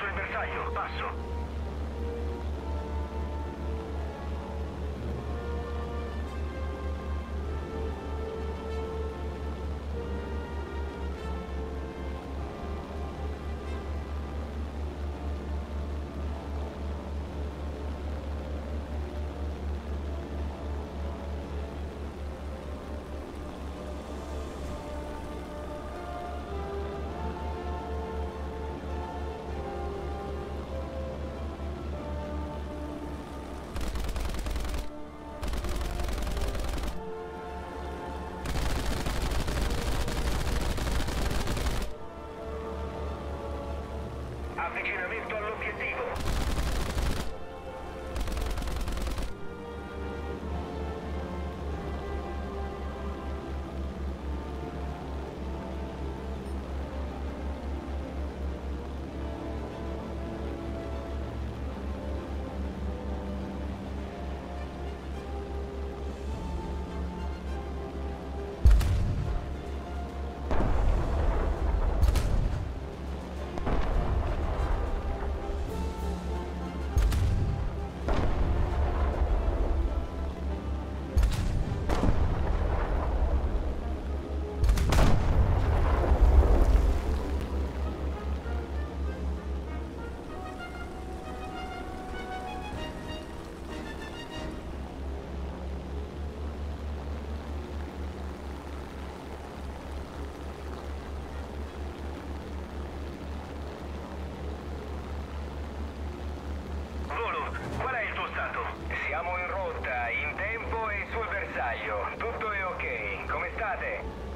sul bersaglio, basso. Avvicinamento all'obiettivo. Qual è il tuo stato? Siamo in rotta, in tempo e sul bersaglio. Tutto è ok. Come state?